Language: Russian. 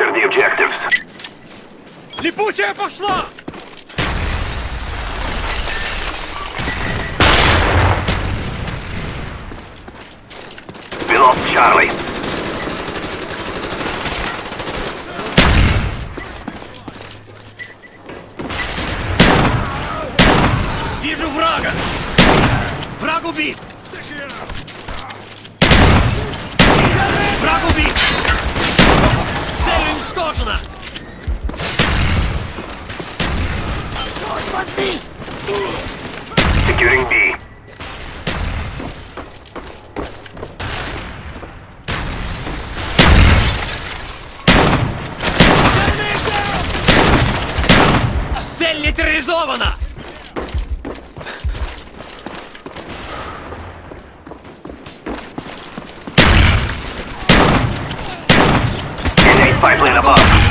Capture the objectives. Липучая пошла! We lost Charlie. Вижу врага! Враг убит! Securing B. Цель нейтрализована! Grenade pipeline above.